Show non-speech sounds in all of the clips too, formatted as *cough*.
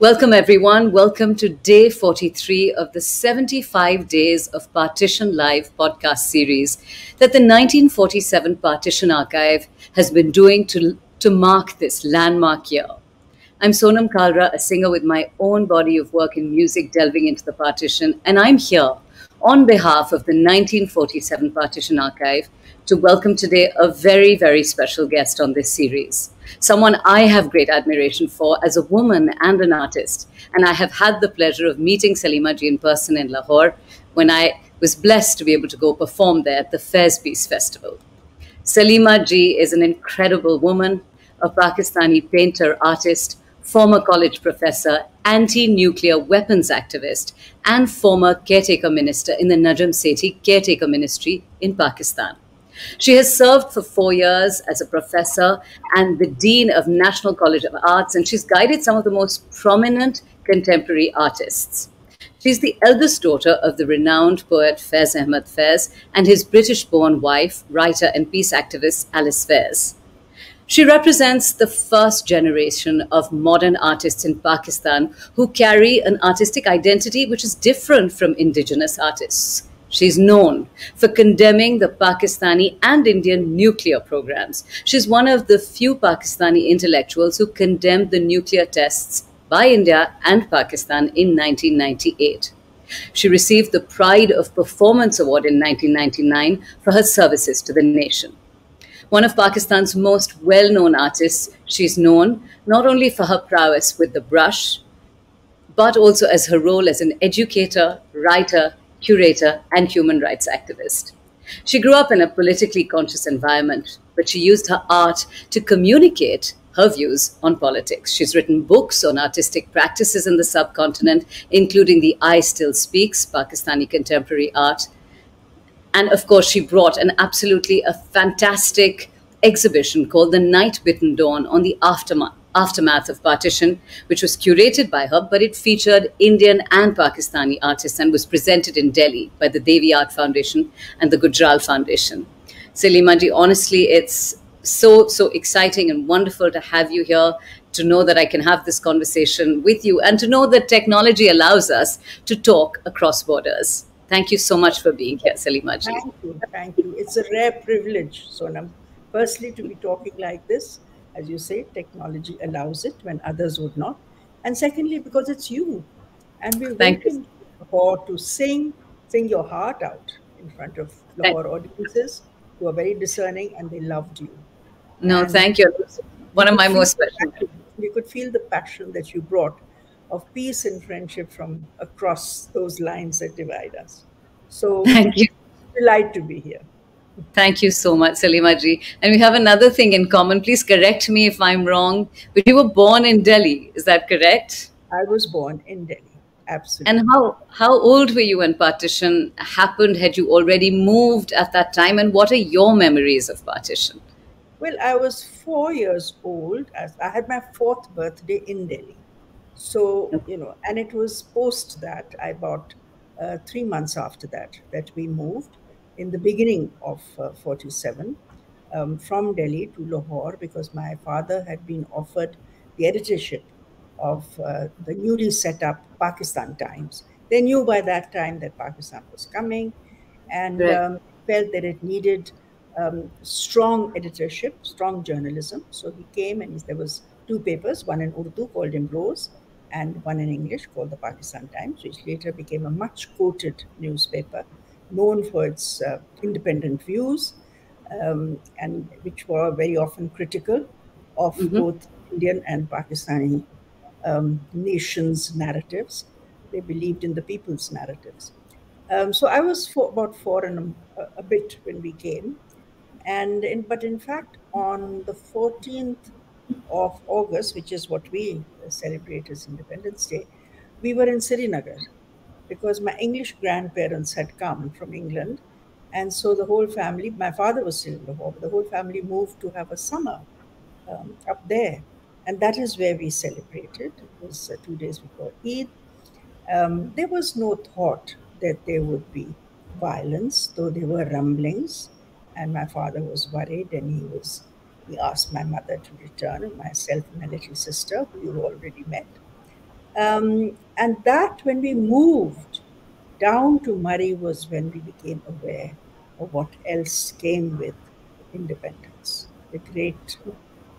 Welcome, everyone. Welcome to day 43 of the 75 Days of Partition Live podcast series that the 1947 Partition Archive has been doing to, to mark this landmark year. I'm Sonam Kalra, a singer with my own body of work in music delving into the partition, and I'm here on behalf of the 1947 Partition Archive to welcome today a very, very special guest on this series someone I have great admiration for as a woman and an artist. And I have had the pleasure of meeting Salima ji in person in Lahore when I was blessed to be able to go perform there at the Faiz Peace Festival. Salima ji is an incredible woman, a Pakistani painter, artist, former college professor, anti nuclear weapons activist, and former caretaker minister in the Najam Sethi caretaker ministry in Pakistan. She has served for four years as a professor and the Dean of National College of Arts, and she's guided some of the most prominent contemporary artists. She's the eldest daughter of the renowned poet Faiz Ahmad Faiz and his British born wife, writer, and peace activist Alice Faiz. She represents the first generation of modern artists in Pakistan who carry an artistic identity which is different from indigenous artists. She's known for condemning the Pakistani and Indian nuclear programs. She's one of the few Pakistani intellectuals who condemned the nuclear tests by India and Pakistan in 1998. She received the Pride of Performance Award in 1999 for her services to the nation. One of Pakistan's most well known artists, she's known not only for her prowess with the brush, but also as her role as an educator, writer, curator, and human rights activist. She grew up in a politically conscious environment, but she used her art to communicate her views on politics. She's written books on artistic practices in the subcontinent, including The Eye Still Speaks, Pakistani contemporary art. And of course, she brought an absolutely a fantastic exhibition called The Night Bitten Dawn on the aftermath Aftermath of Partition, which was curated by her, but it featured Indian and Pakistani artists and was presented in Delhi by the Devi Art Foundation and the Gujral Foundation. Salima ji, honestly, it's so, so exciting and wonderful to have you here, to know that I can have this conversation with you, and to know that technology allows us to talk across borders. Thank you so much for being here, Salima ji. Thank you. Thank you. It's a rare privilege, Sonam, firstly, to be talking like this as you say, technology allows it when others would not. And secondly, because it's you. And we're Thank waiting for to sing, sing your heart out in front of our audiences who are very discerning and they loved you. No, and thank you. One of my most special. You could feel the passion that you brought of peace and friendship from across those lines that divide us. So thank you. Delight to be here. Thank you so much, Salima ji. And we have another thing in common. Please correct me if I'm wrong. But you were born in Delhi. Is that correct? I was born in Delhi. Absolutely. And how how old were you when partition happened? Had you already moved at that time? And what are your memories of partition? Well, I was four years old. I had my fourth birthday in Delhi. So you know, and it was post that I bought uh, three months after that that we moved in the beginning of uh, 47 um, from Delhi to Lahore because my father had been offered the editorship of uh, the newly set up Pakistan Times. They knew by that time that Pakistan was coming and right. um, felt that it needed um, strong editorship, strong journalism. So he came and there was two papers, one in Urdu called Imrose and one in English called the Pakistan Times, which later became a much quoted newspaper known for its uh, independent views um, and which were very often critical of mm-hmm. both Indian and Pakistani um, nations' narratives. They believed in the people's narratives. Um, so I was for about four and a, a bit when we came, and in, but in fact on the 14th of August, which is what we celebrate as Independence Day, we were in Srinagar because my English grandparents had come from England. And so the whole family, my father was still in Lahore, but the whole family moved to have a summer um, up there. And that is where we celebrated. It was uh, two days before Eid. Um, there was no thought that there would be violence, though there were rumblings. And my father was worried and he was he asked my mother to return and myself and my little sister, who you already met. Um, and that, when we moved down to Murree, was when we became aware of what else came with independence, the great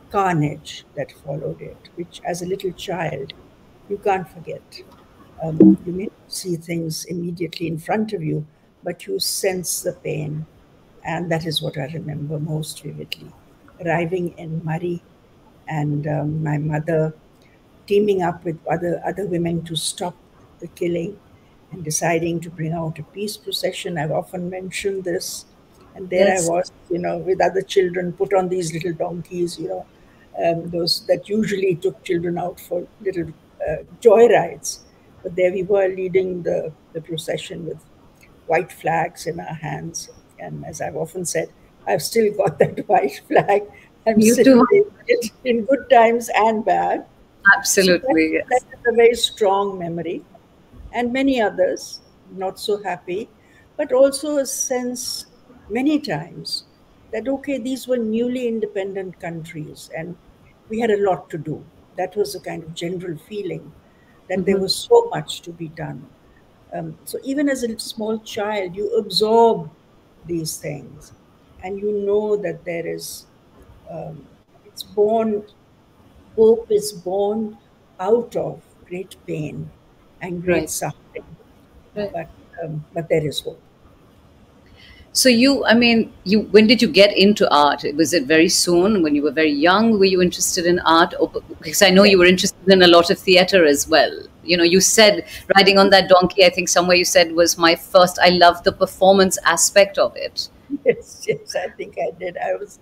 carnage that followed it, which as a little child, you can't forget. Um, you may see things immediately in front of you, but you sense the pain. And that is what I remember most vividly. Arriving in Murree, and um, my mother teaming up with other, other women to stop the killing and deciding to bring out a peace procession. I've often mentioned this. And there yes. I was, you know, with other children, put on these little donkeys, you know, um, those that usually took children out for little uh, joy rides. But there we were leading the, the procession with white flags in our hands. And as I've often said, I've still got that *laughs* white flag. I'm you still in good times and bad. Absolutely. So that, yes. a very strong memory. And many others, not so happy, but also a sense many times that, okay, these were newly independent countries and we had a lot to do. That was a kind of general feeling that mm-hmm. there was so much to be done. Um, so even as a small child, you absorb these things, and you know that there is. Um, it's born. Hope is born out of great pain and great right. suffering, right. but um, but there is hope. So you, I mean, you. When did you get into art? Was it very soon? When you were very young, were you interested in art? Or, because I know you were interested in a lot of theater as well. You know, you said riding on that donkey. I think somewhere you said was my first. I love the performance aspect of it. *laughs* Yes, yes, I think I did. I was,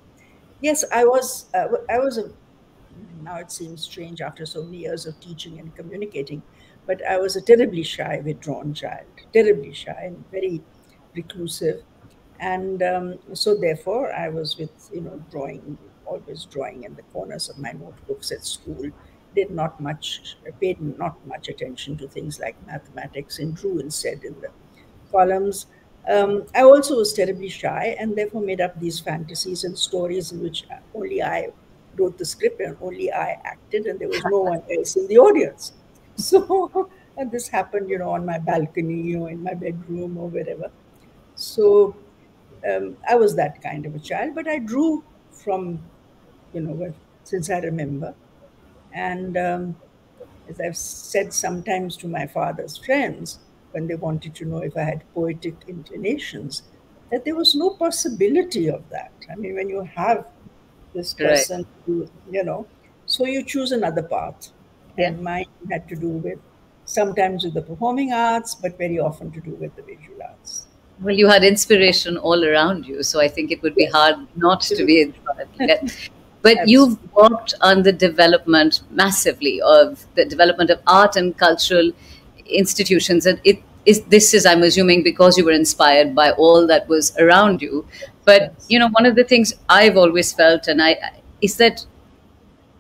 yes, I was. Uh, I was a. Now it seems strange after so many years of teaching and communicating, but I was a terribly shy, withdrawn child. Terribly shy and very reclusive and um, so therefore i was with you know drawing always drawing in the corners of my notebooks at school did not much paid not much attention to things like mathematics and drew instead in the columns um, i also was terribly shy and therefore made up these fantasies and stories in which only i wrote the script and only i acted and there was no *laughs* one else in the audience *laughs* so and this happened you know on my balcony or in my bedroom or wherever so um, I was that kind of a child, but I drew from, you know, since I remember. And um, as I've said sometimes to my father's friends, when they wanted to know if I had poetic inclinations, that there was no possibility of that. I mean, when you have this person, right. who, you know, so you choose another path. Yeah. And mine had to do with sometimes with the performing arts, but very often to do with the visual arts. Well, you had inspiration all around you, so I think it would be hard not to be inspired. But you've worked on the development massively of the development of art and cultural institutions, and it is this is I'm assuming because you were inspired by all that was around you. But you know, one of the things I've always felt, and I is that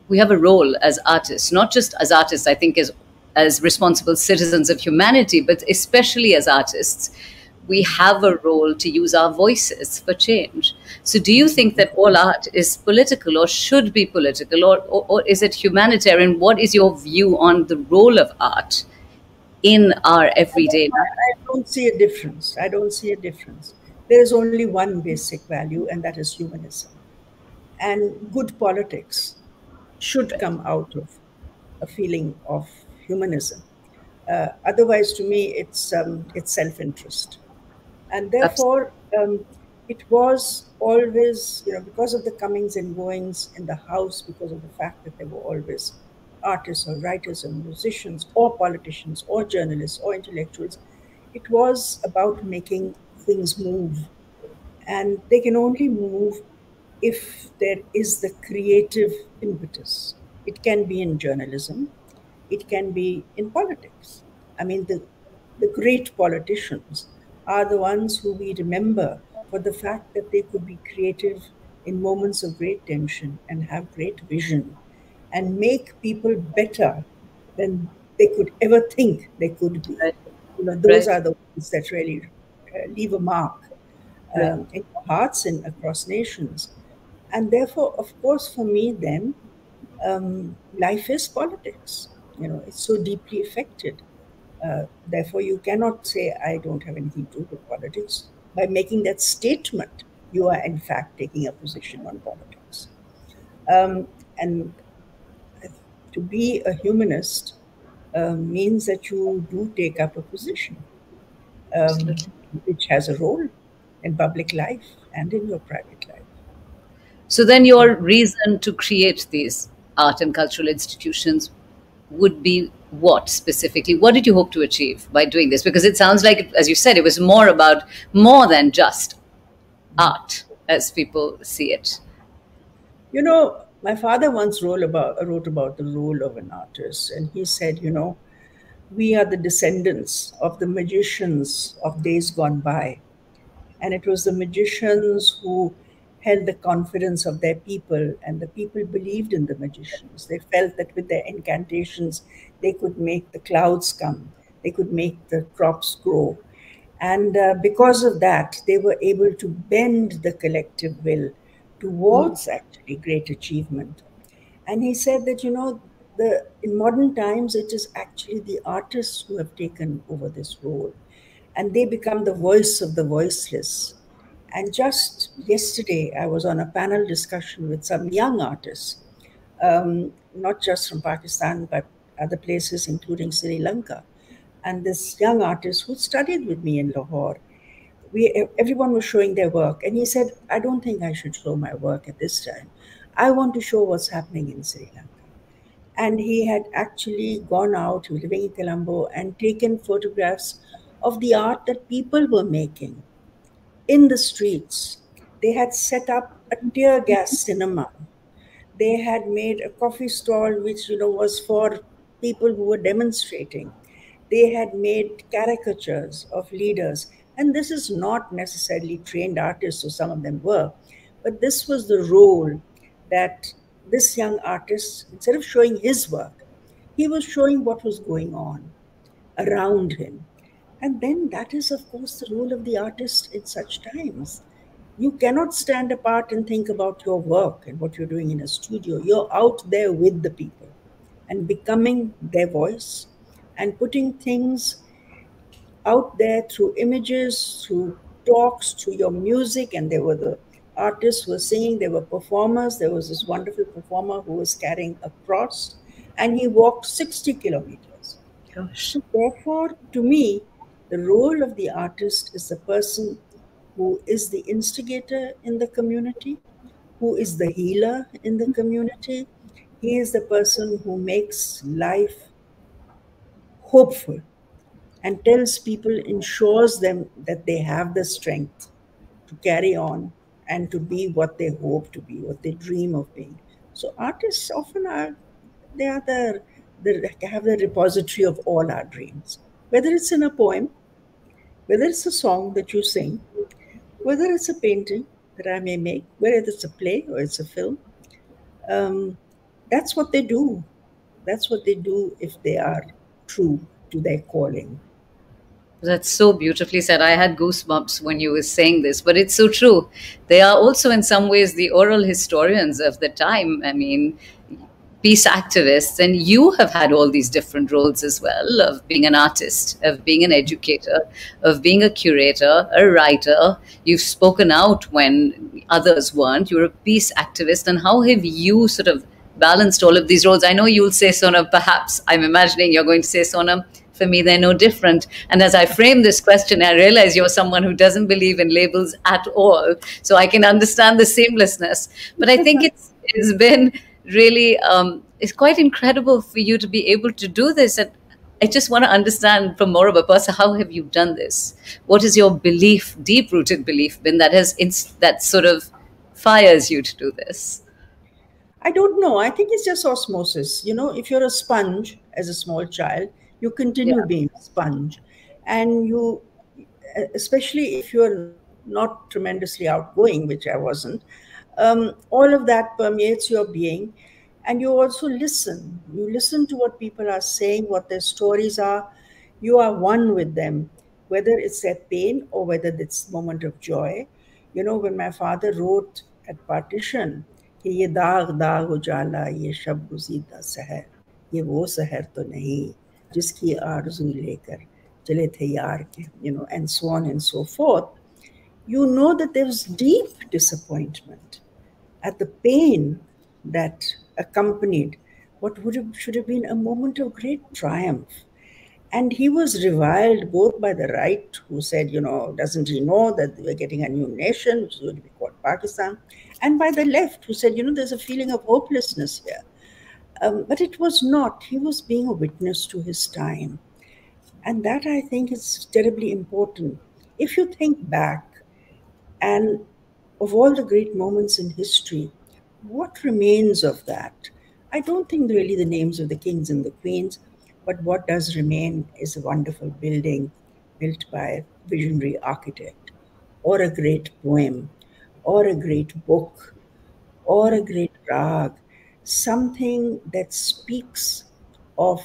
we have a role as artists, not just as artists. I think as as responsible citizens of humanity, but especially as artists we have a role to use our voices for change. So, do you think that all art is political or should be political, or, or, or, is it humanitarian? What is your view on the role of art in our everyday life? I don't see a difference. I don't see a difference. There is only one basic value, and that is humanism. And good politics should come out of a feeling of humanism. Uh, otherwise, to me, it's um, it's self-interest and therefore um, it was always you know because of the comings and goings in the house because of the fact that there were always artists or writers or musicians or politicians or journalists or intellectuals it was about making things move and they can only move if there is the creative impetus it can be in journalism it can be in politics i mean the the great politicians are the ones who we remember for the fact that they could be creative in moments of great tension and have great vision and make people better than they could ever think they could be. Right. You know, those right. are the ones that really leave a mark um, in hearts and across nations. And therefore, of course, for me, then, um, life is politics. you know, it's so deeply affected. Uh, therefore, you cannot say, I don't have anything to do with politics. By making that statement, you are in fact taking a position on politics. Um, and to be a humanist uh, means that you do take up a position um, which has a role in public life and in your private life. So then, your reason to create these art and cultural institutions would be what specifically? What did you hope to achieve by doing this? Because it sounds like, as you said, it was more about more than just art as people see it. You know, my father once wrote about, wrote about the role of an artist, and he said, you know, we are the descendants of the magicians of days gone by. And it was the magicians who held the confidence of their people, and the people believed in the magicians. They felt that with their incantations, they could make the clouds come, they could make the crops grow. And uh, because of that, they were able to bend the collective will towards actually great achievement. And he said that, you know, the in modern times, it is actually the artists who have taken over this role and they become the voice of the voiceless. And just yesterday, I was on a panel discussion with some young artists, um, not just from Pakistan, but other places, including Sri Lanka. And this young artist who studied with me in Lahore, we, everyone was showing their work. And he said, I don't think I should show my work at this time. I want to show what's happening in Sri Lanka. And he had actually gone out, living in Colombo, and taken photographs of the art that people were making in the streets. They had set up a tear gas *laughs* cinema. They had made a coffee stall, which you know was for people who were demonstrating. They had made caricatures of leaders, and this is not necessarily trained artists, so some of them were, but this was the role that this young artist, instead of showing his work, he was showing what was going on around him. And then that is, of course, the role of the artist in such times. You cannot stand apart and think about your work and what you're doing in a studio. You're out there with the people and becoming their voice and putting things out there through images, through talks, through your music. And there were the artists were singing, there were performers. There was this wonderful performer who was carrying a cross and he walked 60 kilometers. Gosh. Therefore, to me, the role of the artist is the person who is the instigator in the community, who is the healer in the community. He is the person who makes life hopeful and tells people, ensures them that they have the strength to carry on and to be what they hope to be, what they dream of being. So artists often are, they are the, they have the repository of all our dreams whether it's in a poem, whether it's a song that you sing, whether it's a painting that I may make, whether it's a play or it's a film. Um, that's what they do. That's what they do if they are true to their calling. That's so beautifully said. I had goosebumps when you were saying this, but it's so true. They are also, in some ways, the oral historians of the time. I mean, peace activists, and you have had all these different roles as well of being an artist, of being an educator, of being a curator, a writer. You've spoken out when others weren't. You're a peace activist, and how have you sort of balanced all of these roles? I know you'll say, Sonam, perhaps I'm imagining you're going to say, Sonam, for me, they're no different. And as I frame this question, I realize you're someone who doesn't believe in labels at all. So I can understand the seamlessness. But I think *laughs* it's it's been really um, it's quite incredible for you to be able to do this and I just want to understand from more of a person how have you done this? What is your belief, deep rooted belief, been that has that sort of fires you to do this? I don't know. I think it's just osmosis. You know, if you're a sponge as a small child, you continue yeah. being a sponge. And you especially if you're not tremendously outgoing which i wasn't um, all of that permeates your being. And you also listen. You listen to what people are saying what their stories are. You are one with them whether it's their pain or whether it's moment of joy. You know when my father wrote at partition ye daag daag ujala ye shab guzida seher. Ye wo seher to nahi. जिसकी आरजू लेकर चले थे यार के you know and so on and so forth you know that there was deep disappointment at the pain that accompanied what would have, should have been a moment of great triumph and he was reviled both by the right, who said, you know, doesn't he know that we're getting a new nation, which is going to be called Pakistan, and by the left, who said, you know, there's a feeling of hopelessness here. Um, but it was not. He was being a witness to his time. And that I think is terribly important. If you think back, and of all the great moments in history, what remains of that? I don't think really the names of the kings and the queens but what does remain is a wonderful building built by a visionary architect, or a great poem, or a great book, or a great rag, something that speaks of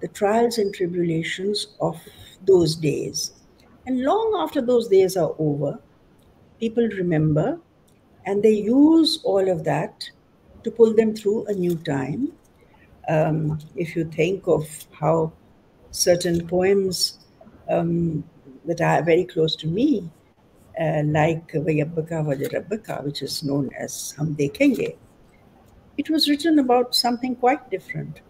the trials and tribulations of those days. And long after those days are over, people remember and they use all of that to pull them through a new time um, if you think of how certain poems um, that are very close to me, uh, like Wa Yabqa Wajhu Rabbik, which is known as Hum Dekhenge, it was written about something quite different.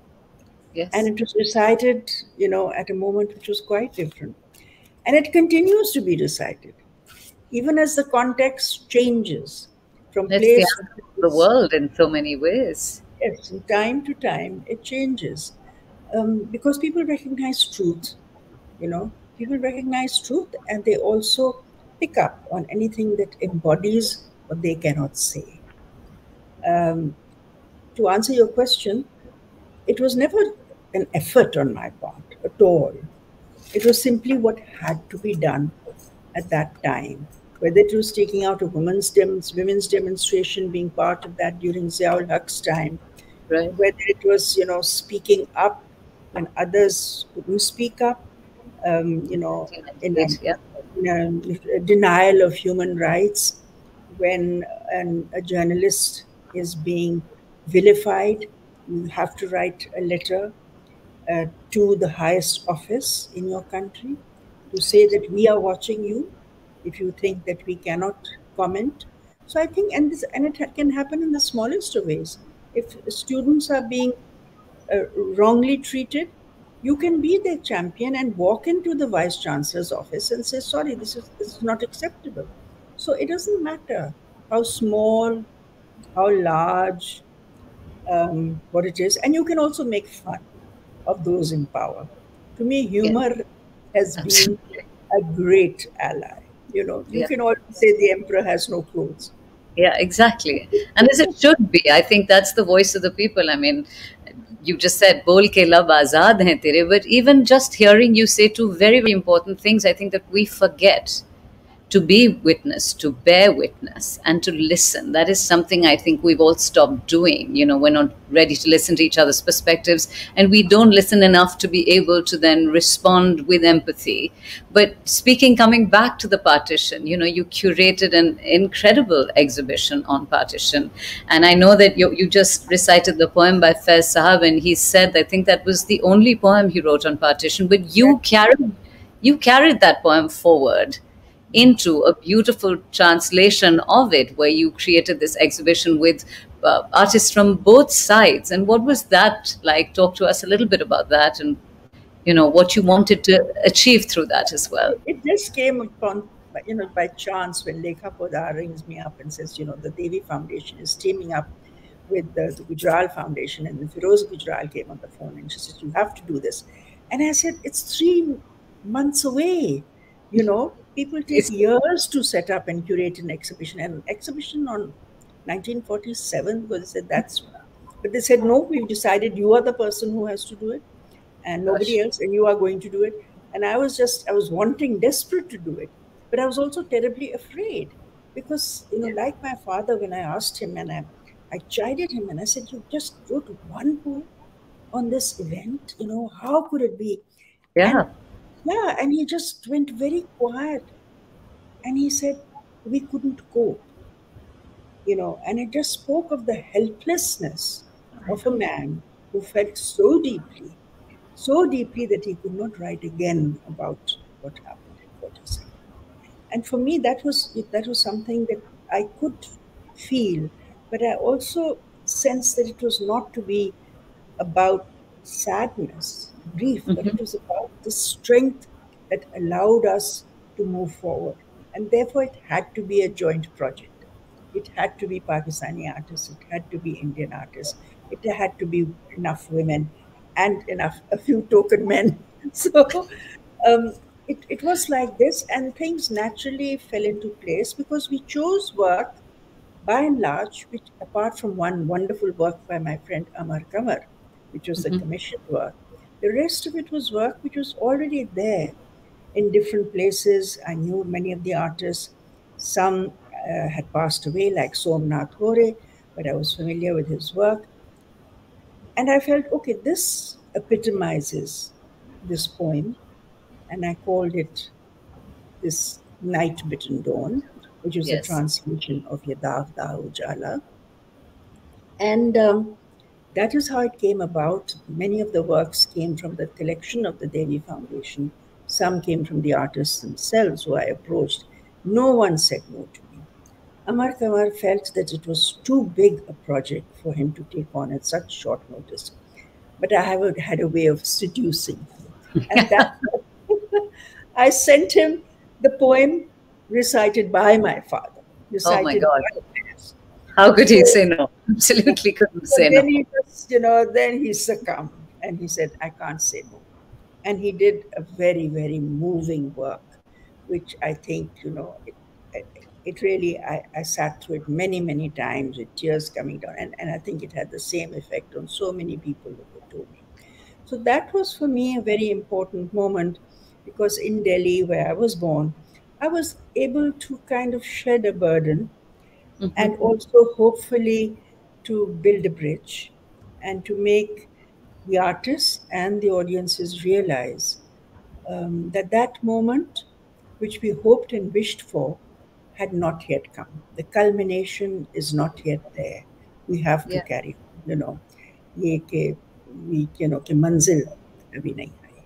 Yes. And it was recited, you know, at a moment which was quite different. And it continues to be recited, even as the context changes from it's place the, the world in so many ways yes, from time to time it changes um, because people recognize truth. You know, people recognize truth and they also pick up on anything that embodies what they cannot say. Um, to answer your question, it was never an effort on my part at all. It was simply what had to be done at that time. Whether it was taking out a women's, dem- women's demonstration, being part of that during Ziaul Haq's time, right. whether it was you know speaking up when others couldn't speak up um, you know in a, yeah. in a, denial of human rights when an, a journalist is being vilified you have to write a letter uh, to the highest office in your country to say that we are watching you if you think that we cannot comment so i think and this and it can happen in the smallest of ways if students are being uh, wrongly treated, you can be their champion and walk into the vice chancellor's office and say, sorry, this is, this is not acceptable. So it doesn't matter how small, how large, um, what it is. And you can also make fun of those in power. To me, humor yeah. has been a great ally. You know, you yeah. can always say the emperor has no clothes yeah exactly and as it should be i think that's the voice of the people i mean you just said bol ke lab azad hain tere but even just hearing you say two very very important things i think that we forget to be witness, to bear witness, and to listen. That is something I think we've all stopped doing. You know, we're not ready to listen to each other's perspectives, and we don't listen enough to be able to then respond with empathy. But speaking, coming back to the partition, you know, you curated an incredible exhibition on partition. And I know that you, you just recited the poem by Faiz Sahab, and he said, I think that was the only poem he wrote on partition, but you carried you carried that poem forward into a beautiful translation of it, where you created this exhibition with uh, artists from both sides. And what was that like? Talk to us a little bit about that and you know what you wanted to achieve through that as well. It just came upon you know by chance when Lekha Poddar rings me up and says, you know, the Devi Foundation is teaming up with the, the Gujral Foundation, and Feroze Gujral came on the phone and she said, you have to do this. And I said, it's three months away, you know people take it's, years to set up and curate an exhibition. And an exhibition on 1947 was said that's, mm-hmm. but they said no. We've decided you are the person who has to do it, and nobody gosh. else, and you are going to do it. And I was just, I was wanting, desperate to do it, but I was also terribly afraid because you know, like my father, when I asked him and I, I chided him and I said, "You just wrote one poem on this event. You know, how could it be?" Yeah. And yeah, and he just went very quiet. And he said, We couldn't cope. You know, and it just spoke of the helplessness of a man who felt so deeply, so deeply that he could not write again about what happened in 47. And for me, that was that was something that I could feel, but I also sensed that it was not to be about sadness, grief, mm-hmm. but it was about the strength that allowed us to move forward. And therefore, it had to be a joint project. It had to be Pakistani artists, it had to be Indian artists, it had to be enough women and enough, a few token men. *laughs* So um, it, it was like this, and things naturally fell into place because we chose work by and large, which apart from one wonderful work by my friend Amar Kanwar, which was mm-hmm. the commissioned work, the rest of it was work which was already there in different places. I knew many of the artists. Some uh, had passed away, like Somnath Hore, but I was familiar with his work. And I felt, okay, this epitomizes this poem. And I called it this Night Bitten Dawn, which is yes. a translation of Yadav Ujala. And um, that is how it came about. Many of the works came from the collection of the Devi Foundation. Some came from the artists themselves who I approached. No one said no to me. Amar Kanwar felt that it was too big a project for him to take on at such short notice. But I have had a way of seducing him. And that, *laughs* I sent him the poem recited by my father. oh my God. How could he say no? Absolutely couldn't say then no. He just, you know, then he succumbed and he said, I can't say no. And he did a very, very moving work, which I think, you know, it, it really, I, I sat through it many, many times with tears coming down. And, and I think it had the same effect on so many people who were told me. So that was for me a very important moment because in Delhi, where I was born, I was able to kind of shed a burden mm-hmm. and also hopefully to build a bridge and to make the artists and the audiences realize um, that that moment, which we hoped and wished for, had not yet come. The culmination is not yet there. We have to yeah. carry on, you know. ये कि we you know कि मंजिल अभी नहीं आई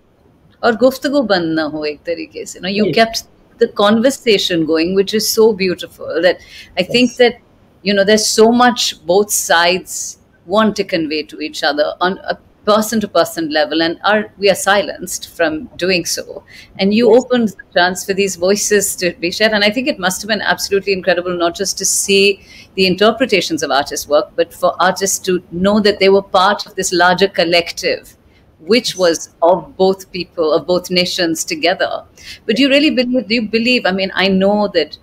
और गुफ्तगू बंद ना हो एक तरीके से ना you kept the conversation going, which is so beautiful. That I yes. think that you know there's so much both sides want to convey to each other on a person to person level and are we are silenced from doing so and you yes. opened the chance for these voices to be shared and i think it must have been absolutely incredible not just to see the interpretations of artists work but for artists to know that they were part of this larger collective which was of both people, of both nations together. But do you really believe, do you believe, I mean, I know that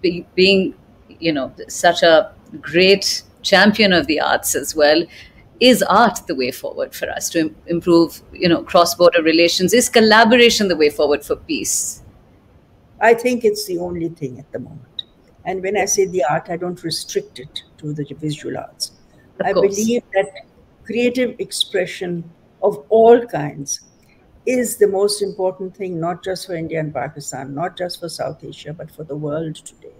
be, being, you know, such a great champion of the arts as well, is art the way forward for us to Im- improve, you know, cross-border relations? Is collaboration the way forward for peace? I think it's the only thing at the moment. And when I say the art, I don't restrict it to the visual arts. Of I course. believe that creative expression of all kinds is the most important thing, not just for India and Pakistan, not just for South Asia, but for the world today.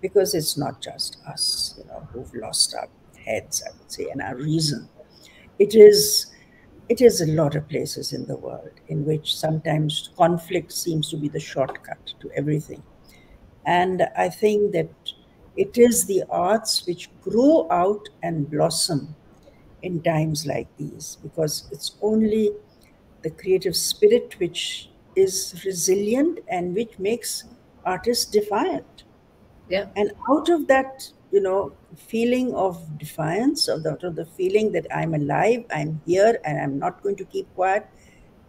Because it's not just us, you know, who've lost our heads, I would say, and our reason. It is it is a lot of places in the world in which sometimes conflict seems to be the shortcut to everything. And I think that it is the arts which grow out and blossom in times like these because it's only the creative spirit which is resilient and which makes artists defiant. Yeah. And out of that, you know, feeling of defiance, of the, out of the feeling that I'm alive, I'm here, and I'm not going to keep quiet,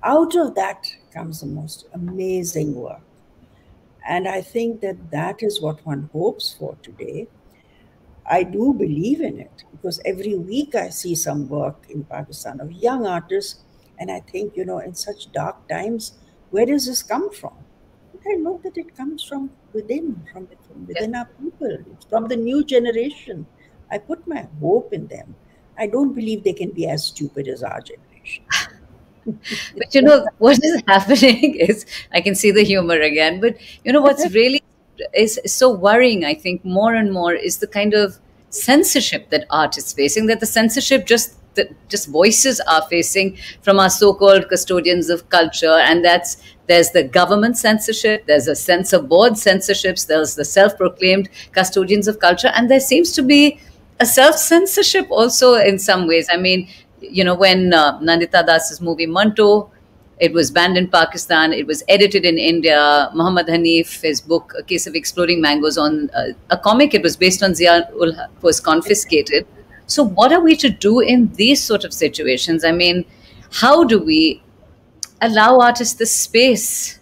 out of that comes the most amazing work. And I think that that is what one hopes for today I do believe in it because every week I see some work in Pakistan of young artists, and I think, you know, in such dark times, where does this come from? And I know that it comes from within, from, from within yeah. our people, it's from the new generation. I put my hope in them. I don't believe they can be as stupid as our generation. *laughs* but you know what is *laughs* happening is I can see the humor again. But you know what's *laughs* really is, so worrying, I think, more and more is the kind of censorship that art is facing, that the censorship just the just voices are facing from our so-called custodians of culture, and that's there's the government censorship, there's a censor board censorships, there's the self-proclaimed custodians of culture, and there seems to be a self-censorship also in some ways. I mean, you know, when uh, Nandita Das's movie Manto it was banned in Pakistan. It was edited in India. Mohammed Hanif, his book, A Case of Exploding Mangoes, on uh, a comic, it was based on Zia ul was confiscated. So, what are we to do in these sort of situations? I mean, how do we allow artists the space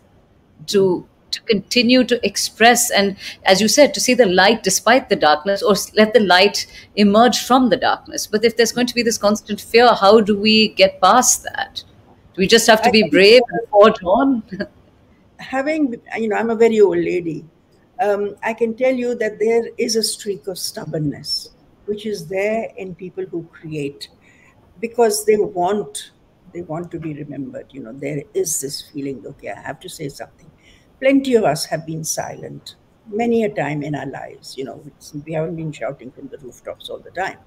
to to continue to express and as you said to see the light despite the darkness or let the light emerge from the darkness but if there's going to be this constant fear how do we get past that we just have to be brave and forge on. having, you know, I'm a very old lady. Um, I can tell you that there is a streak of stubbornness which is there in people who create because they want they want to be remembered. You know there is this feeling okay i have to say something. Plenty of us have been silent many a time in our lives. You know we haven't been shouting from the rooftops all the time.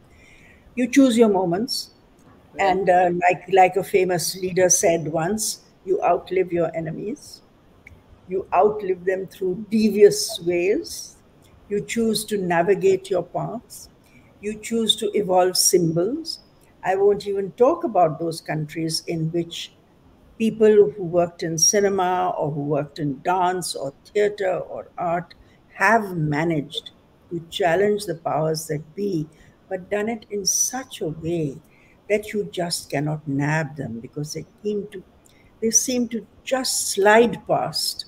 You choose your moments and uh, like like a famous leader said once, you outlive your enemies. You outlive them through devious ways. You choose to navigate your paths. You choose to evolve symbols. I won't even talk about those countries in which people who worked in cinema or who worked in dance or theater or art have managed to challenge the powers that be, but done it in such a way that you just cannot nab them because they seem to they seem to just slide past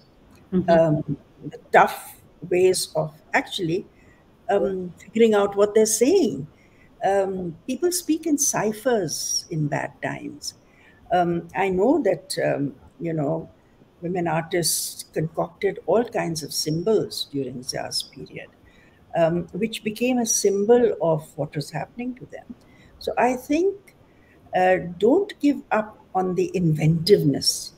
mm-hmm. um, the tough ways of actually um, figuring out what they're saying. Um, people speak in ciphers in bad times. Um, I know that um, you know women artists concocted all kinds of symbols during Zia's period, um, which became a symbol of what was happening to them. So I think uh, don't give up on the inventiveness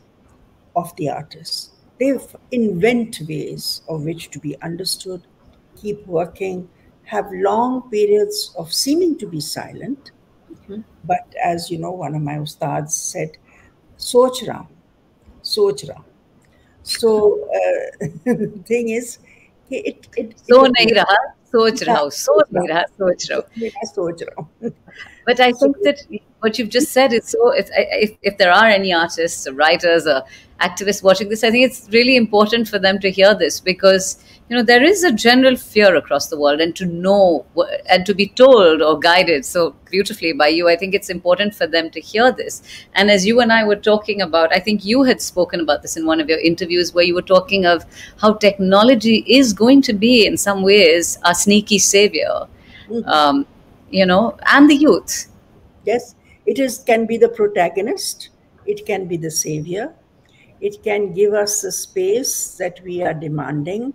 of the artists. They invent ways of which to be understood, keep working, have long periods of seeming to be silent. Mm-hmm. But as you know, one of my ustads said, Soch Ram, Soch Ram. So uh, *laughs* the thing is, it, it, so it, nahi raha, soch raha, soch nahi raha, soch raha. *laughs* Soch raha. But I think that what you've just said is so. If, if, if there are any artists, or writers, or activists watching this, I think it's really important for them to hear this because you know there is a general fear across the world, and to know and to be told or guided so beautifully by you, I think it's important for them to hear this. And as you and I were talking about, I think you had spoken about this in one of your interviews where you were talking of how technology is going to be, in some ways, a sneaky savior. Mm-hmm. Um, you know, and the youth. Yes, it is can be the protagonist, it can be the savior, it can give us the space that we are demanding,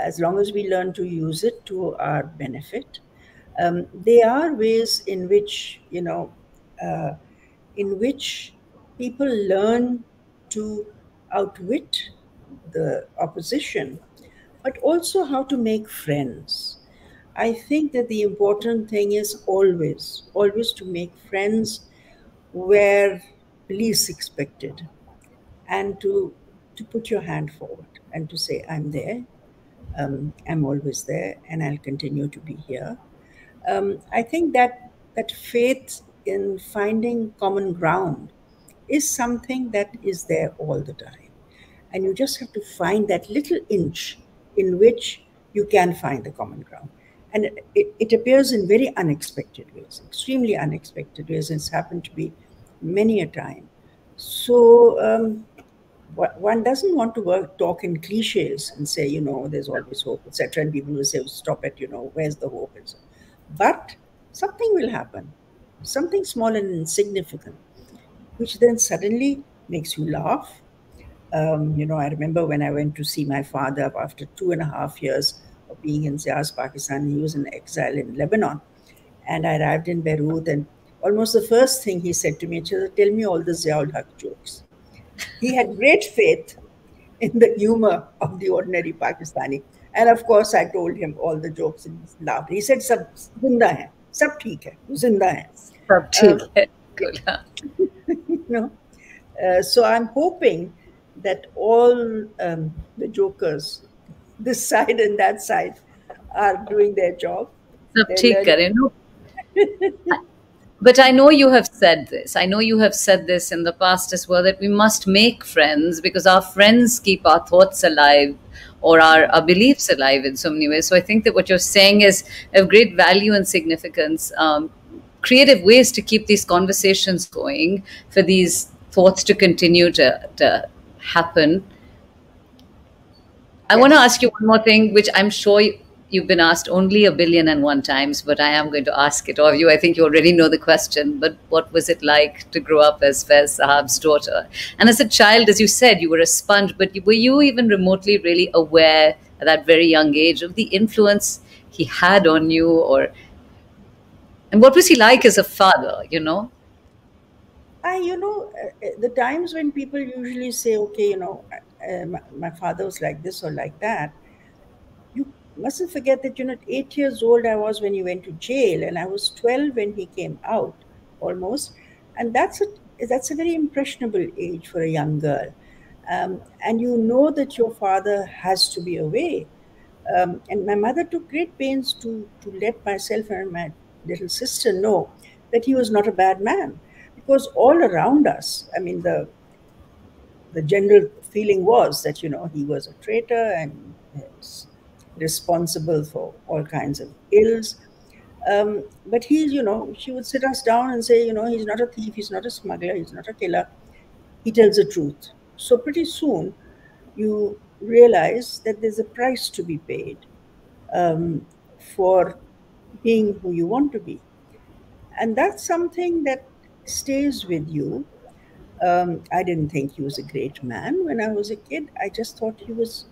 as long as we learn to use it to our benefit. Um, there are ways in which you know, uh, in which people learn to outwit the opposition, but also how to make friends I think that the important thing is always, always to make friends where least expected and to to put your hand forward and to say, I'm there, um, I'm always there, and I'll continue to be here. Um, I think that that faith in finding common ground is something that is there all the time. And you just have to find that little inch in which you can find the common ground and it, it, appears in very unexpected ways, extremely unexpected ways. It's happened to me many a time. So um, one doesn't want to work, talk in cliches and say, you know, there's always hope, etc. And people will say, stop it, you know, where's the hope? And so, but something will happen, something small and insignificant, which then suddenly makes you laugh. Um, you know, I remember when I went to see my father after two and a half years of being in Zia's Pakistan. He was in exile in Lebanon. And I arrived in Beirut, and almost the first thing he said to me, Tell me all the Ziaul Haq jokes. He had great faith in the humor of the ordinary Pakistani. And of course, I told him all the jokes and laughed. He said, Sab zinda hai. Sab theek hai. Zinda hai. Sab uh, theek hai. *laughs* Good. you know? Uh, so I'm hoping that all um, the jokers, this side and that side, are doing their job. Sab theek kare, no? *laughs* but I know you have said this. I know you have said this in the past as well that we must make friends because our friends keep our thoughts alive or our, our beliefs alive in so many ways. So I think that what you're saying is of great value and significance. Um, creative ways to keep these conversations going, for these thoughts to continue to, to happen. I yes. want to ask you one more thing, which I'm sure you've been asked only a billion and one times, but I am going to ask it of you. I think you already know the question, but what was it like to grow up as Faiz Sahab's daughter? And as a child, as you said, you were a sponge, but were you even remotely really aware at that very young age of the influence he had on you or and what was he like as a father, you know? I, you know, uh, the times when people usually say, okay, you know, uh, my, my father was like this or like that, mustn't forget that you know eight years old i was when he went to jail and i was 12 when he came out almost. And that's a that's a very impressionable age for a young girl. Um, and you know that your father has to be away. Um, and my mother took great pains to to let myself and my little sister know that he was not a bad man. Because all around us i mean the the general feeling was that you know he was a traitor and responsible for all kinds of ills. Um, but he, you know, she would sit us down and say, you know, he's not a thief, he's not a smuggler, he's not a killer. He tells the truth. So pretty soon, you realize that there's a price to be paid um, for being who you want to be. And that's something that stays with you. Um, I didn't think he was a great man when I was a kid. I just thought he was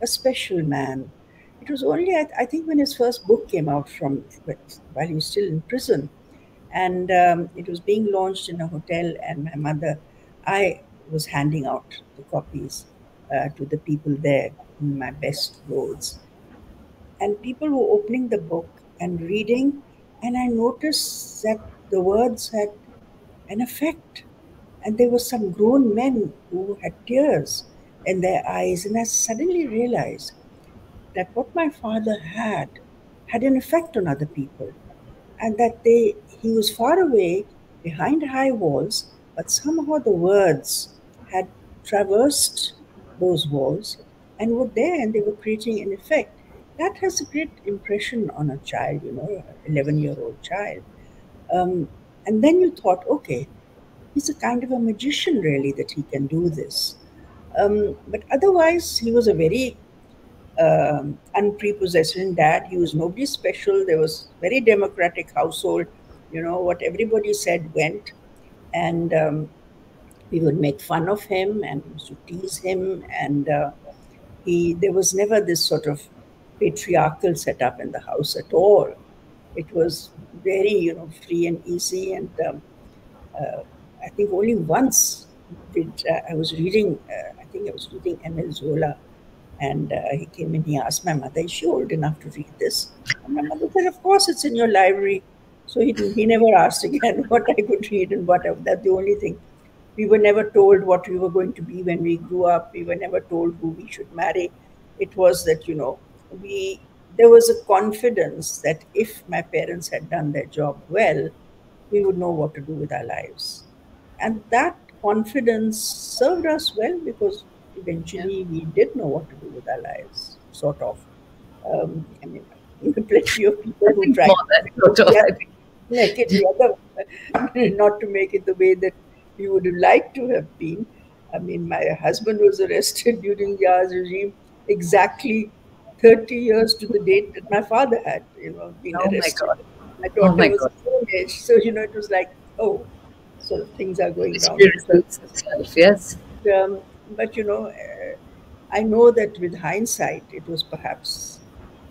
a special man it was only, I, think, when his first book came out from while he was still in prison, and um, it was being launched in a hotel, and my mother, I was handing out the copies uh, to the people there in my best clothes. And people were opening the book and reading, and I noticed that the words had an effect. And there were some grown men who had tears in their eyes, and I suddenly realized that what my father had had an effect on other people. And that they he was far away behind high walls but somehow the words had traversed those walls and were there and they were creating an effect. That has a great impression on a child you know 11 year old child. Um, and then you thought okay he's a kind of a magician really that he can do this. Um, but otherwise he was a very um, unprepossessing dad. He was nobody special. There was very democratic household. You know what everybody said went, and um, we would make fun of him and to tease him. And uh, he there was never this sort of patriarchal setup in the house at all. It was very you know free and easy. And um, uh, I think only once did uh, I was reading. Uh, I think I was reading Emile Zola and uh, he came in, he asked my mother, Is she old enough to read this? And my mother said, Of course, it's in your library. So he, he never asked again *laughs* what I could read and whatever. That's the only thing. We were never told what we were going to be when we grew up. We were never told who we should marry. It was that, you know, we there was a confidence that if my parents had done their job well, we would know what to do with our lives. And that confidence served us well because eventually yeah. we did know what to do with our lives, sort of. Um, I mean, plenty of people who tried to make it the other, *laughs* not to make it the way that we would like to have been. I mean, my husband was arrested *laughs* during the Zia regime exactly 30 years to the date that my father had, you know, been oh arrested. My, God. my daughter oh my was God. age. So, you know, it was like, oh, so things are going wrong. Yes. Um, but you know, uh, I know that with hindsight, it was perhaps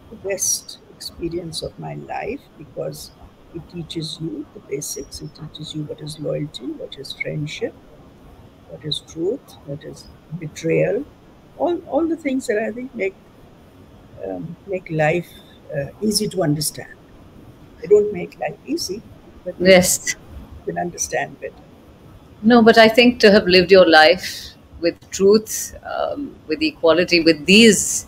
the best experience of my life because it teaches you the basics. It teaches you what is loyalty, what is friendship, what is truth, what is betrayal, all, all the things that I think make um, make life uh, easy to understand. They don't make life easy, but yes, you can understand better. No, but I think to have lived your life with truth, um, with equality, with these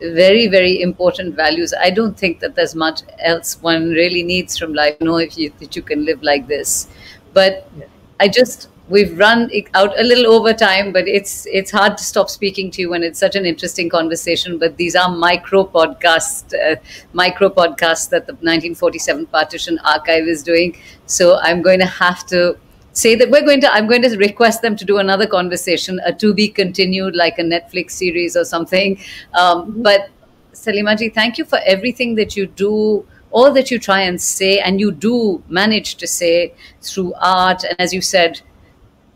very, very important values, I don't think that there's much else one really needs from life. Know, if you, that you can live like this. But yeah. I just we've run out a little over time, but it's it's hard to stop speaking to you when it's such an interesting conversation. But these are micro podcasts, uh, micro podcasts that the 1947 Partition Archive is doing. So I'm going to have to say that we're going to i'm going to request them to do another conversation a to be continued like a netflix series or something. Um, but salima ji thank you for everything that you do all that you try and say and you do manage to say through art and as you said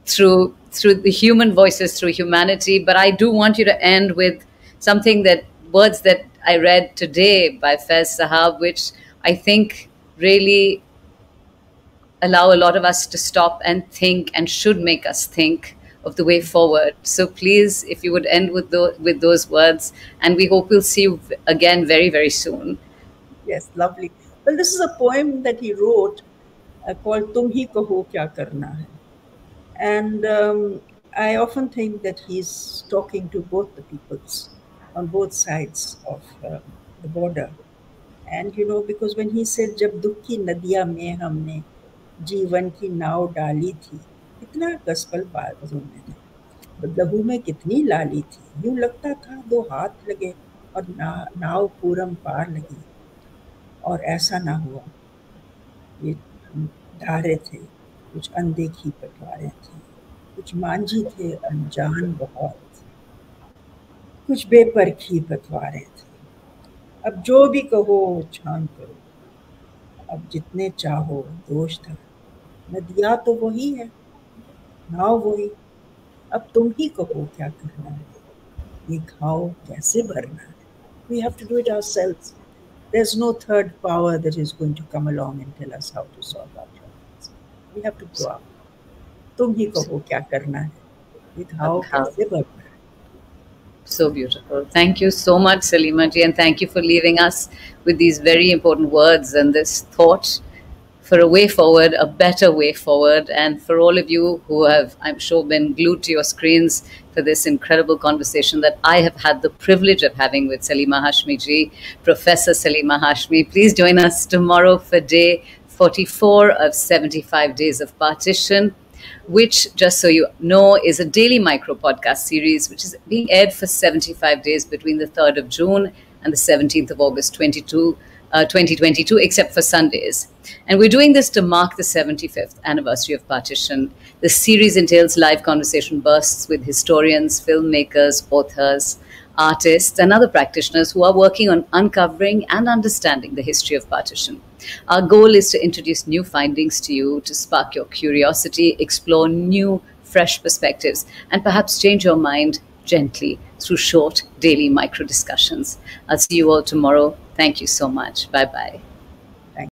through through the human voices through humanity. But i do want you to end with something that words that i read today by faiz sahab which i think really allow a lot of us to stop and think and should make us think of the way forward. So please, if you would end with the, with those words, and we hope we'll see you again very very soon. Yes, lovely. Well, this is a poem that he wrote uh, called "Tum hi kaho kya karna hai." And um, I often think that he's talking to both the peoples on both sides of uh, the border. And you know, because when he said, Jab dukhi nadiya mein humne जीवन की नाव डाली थी। कितना कसपल बाजू में थे। लहू में कितनी लाली थी। यूँ लगता था दो हाथ लगे और ना, नाव पूरम पार लगी। और ऐसा ना हुआ। ये धारे थे, कुछ अनदेखी पटवारे थे, कुछ मांझी थे, अनजान बहुत। कुछ बेपरखी पतवारे थे। अब जो भी कहो, छान करो। अब जितने चाहो, दोष था नदिया तो वही है नाव वही अब तुम ही कहो क्या करना है ये घाव कैसे भरना है we have to do it ourselves there's no third power that is going to come along and tell us how to solve our problems we have to go out तुम ही कहो क्या करना है So beautiful. Thank you so much, Salima ji, and thank you for leaving us with these very important words and this thought for a way forward, a better way forward. And for all of you who have, I'm sure, been glued to your screens for this incredible conversation that I have had the privilege of having with Salima Hashmi ji, Professor Salima Hashmi. Please join us tomorrow for day 44 of 75 Days of Partition which, just so you know, is a daily micro podcast series which is being aired for 75 days between the 3rd of June and the 17th of August 22, uh, 2022, except for Sundays. And we're doing this to mark the 75th anniversary of partition. The series entails live conversation bursts with historians, filmmakers, authors, artists, and other practitioners who are working on uncovering and understanding the history of partition. Our goal is to introduce new findings to you, to spark your curiosity, explore new, fresh perspectives, and perhaps change your mind gently through short daily micro discussions. I'll see you all tomorrow. Thank you so much. Bye bye.